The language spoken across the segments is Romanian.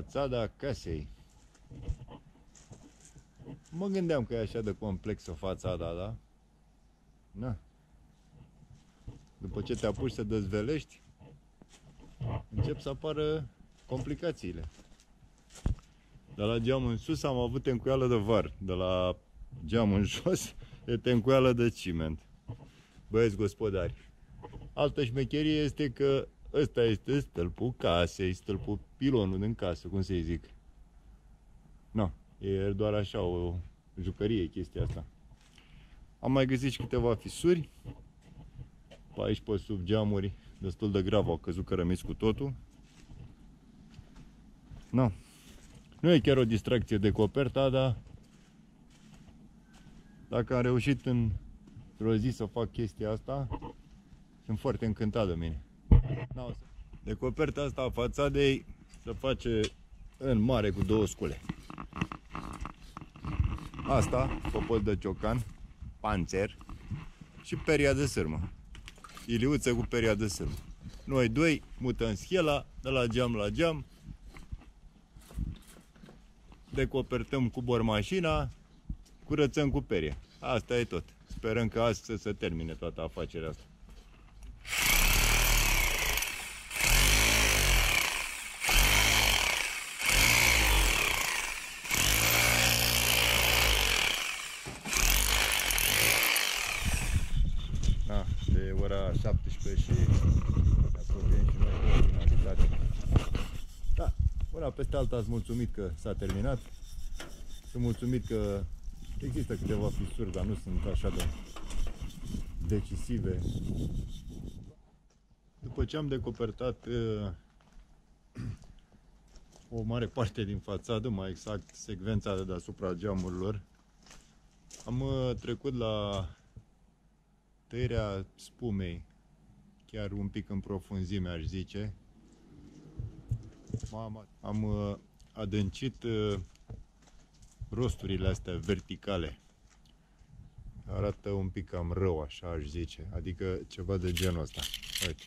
fațada casei. Mă gândeam că e așa de complexă fațada, da? Na. După ce te apuci să dezvelești, încep să apară complicațiile. De la geam în sus am avut tencuială de var, de la geam în jos e tencuială de ciment. Băieți gospodari, altă șmecherie este că ăsta este stâlpul casei, stâlpul pilonul din casă, cum să-i zic. Nu, e doar așa o jucărie chestia asta. Am mai găsit și câteva fisuri. Pe aici, pe sub geamuri, destul de grav, au căzut cărămiți cu totul. Nu. Nu e chiar o distracție de coperta, dar dacă am reușit într-o zi să fac chestia asta, sunt foarte încântat de mine. De coperta asta a fațadei se face în mare cu două scule. Asta, popot de ciocan, panțer și peria de sârmă. Iliuță cu peria de sârmă. Noi doi mutăm schela de la geam la geam, decopertăm cu bor mașina, curățăm cu peria. Asta e tot. Sperăm că astăzi să se termine toată afacerea asta. Da, de ora 17 și apropiem și noi de finalitate. Da, una peste alta ați mulțumit că s-a terminat. Sunt mulțumit că există câteva fisuri, dar nu sunt așa de decisive. După ce am decopertat uh, o mare parte din fațadă, mai exact secvența de deasupra geamurilor, am uh, trecut la tăierea spumei, chiar un pic în profunzime, aș zice. Mama, am uh, adâncit uh, rosturile astea verticale. Arată un pic cam rău, așa aș zice, adică ceva de genul ăsta. Uite,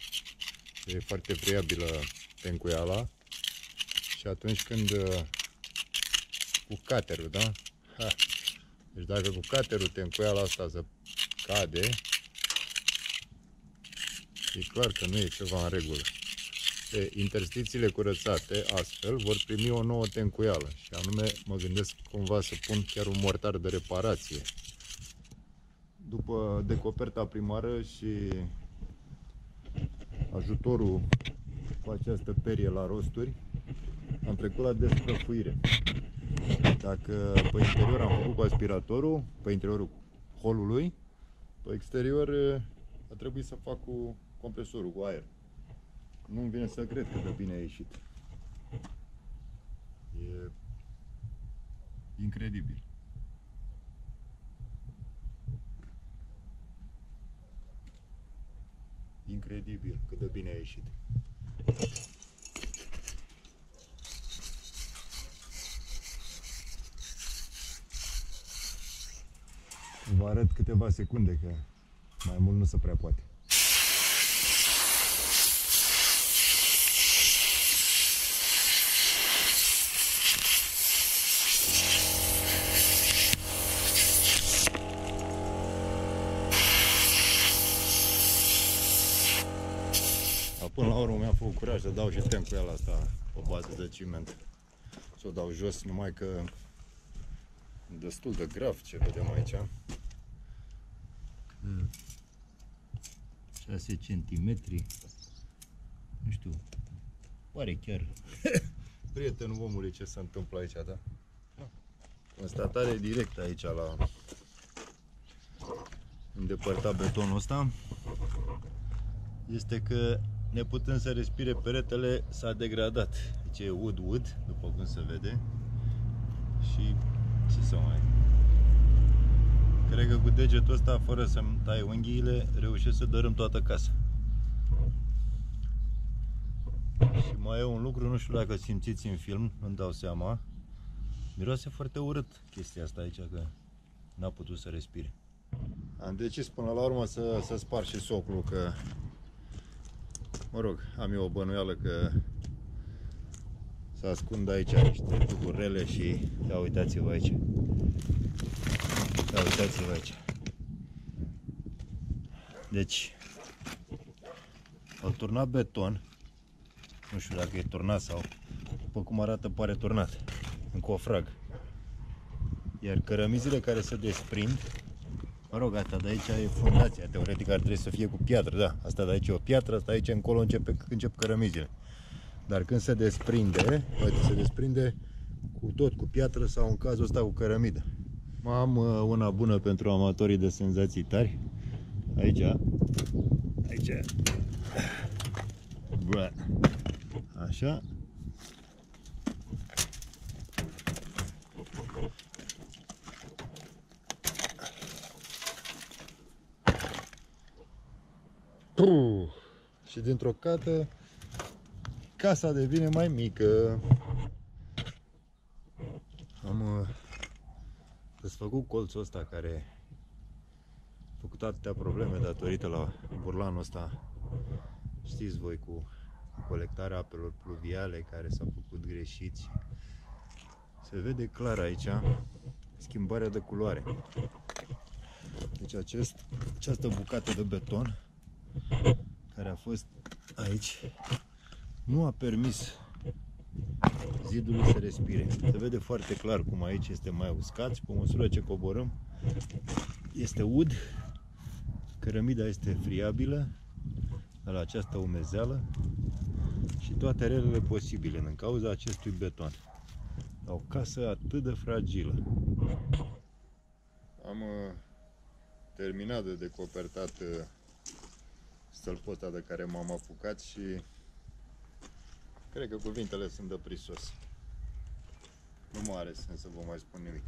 e foarte friabilă tencuiala și atunci când uh, cu caterul, da? Ha. Deci dacă cu caterul tencuiala asta să cade, e clar că nu e ceva în regulă. E, interstițiile curățate astfel vor primi o nouă tencuială și anume mă gândesc cumva să pun chiar un mortar de reparație. După decoperta primară și ajutorul cu această perie la rosturi, am trecut la desprăfuire. Dacă pe interior am făcut cu aspiratorul, pe interiorul holului, pe exterior a trebuit să fac cu compresorul, cu aer. Nu-mi vine să cred că de bine a ieșit. E incredibil. Incredibil cât de bine a ieșit. Vă arăt câteva secunde că mai mult nu se prea poate. Până la urmă mi-a făcut curaj să dau și tencuiala asta pe bază de ciment. Să o dau jos, numai că destul de grav ce vedem aici. 6 cm. Nu știu. Pare chiar prietenul omului ce se întâmplă aici, da? Constatare directă aici la îndepărtat betonul ăsta este că neputând să respire peretele s-a degradat. Deci e wood-wood, după cum se vede. Și ce să mai... Cred că cu degetul ăsta, fără să-mi tai unghiile, reușesc să dărâm toată casa. Și mai e un lucru, nu știu dacă simțiți în film, nu-mi dau seama. Miroase foarte urât chestia asta aici, că n-a putut să respire. Am decis până la urmă să, să spar și socul, că mă rog, am eu o bănuială că să ascund aici niște tuburi rele și ia uitați-vă aici. Ia uitați-vă aici. Deci, au turnat beton. Nu știu dacă e turnat sau după cum arată pare turnat în cofrag. Iar cărămizile care se desprind Mă rog, asta de aici e fundația, teoretic ar trebui să fie cu piatră, da. Asta de aici e o piatră, asta aici încolo începe, încep cărămizile. Dar când se desprinde, uite, se desprinde cu tot, cu piatră sau în cazul ăsta cu cărămidă. Am uh, una bună pentru amatorii de senzații tari. Aici, aici, bă, așa. Și dintr-o cată casa devine mai mică. Am uh, desfăcut colțul ăsta care a făcut atâtea probleme datorită la burlanul ăsta. Știți voi cu colectarea apelor pluviale care s-au făcut greșiți. Se vede clar aici schimbarea de culoare. Deci acest, această bucată de beton care a fost aici nu a permis zidului să respire. Se vede foarte clar cum aici este mai uscat și pe măsură ce coborâm este ud, cărămida este friabilă la această umezeală și toate relele posibile în cauza acestui beton. O casă atât de fragilă. Am uh, terminat de decopertat uh, stâlpul ăsta de care m-am apucat și cred că cuvintele sunt de prisos. Nu mai are sens să vă mai spun nimic.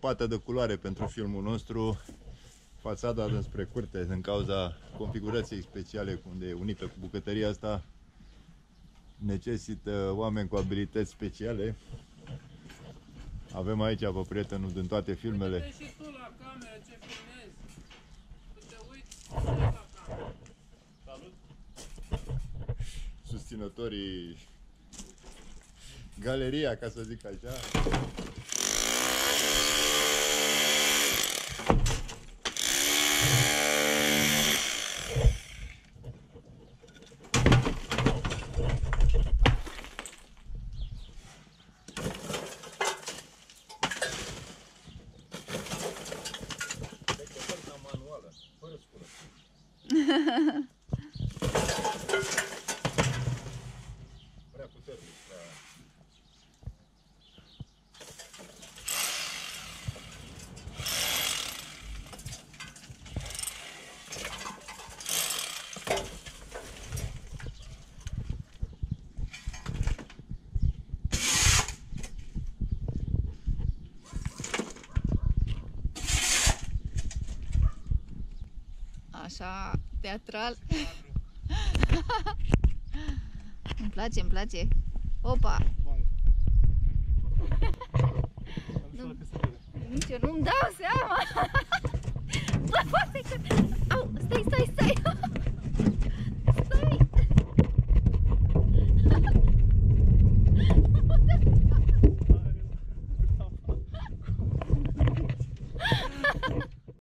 Pată de culoare pentru filmul nostru fațada despre curte din cauza configurației speciale unde e unită cu bucătăria asta necesită oameni cu abilități speciale avem aici pe prietenul din toate filmele Uite și tu la cameră ce filmezi. Tu te uiți la cameră. Salut. susținătorii galeria, ca să zic așa Ha ha ha. Așa, teatral. îmi place, îmi place. Opa! Nu, nici eu nu-mi dau seama. Bă, poate că... Au, stai, stai, stai.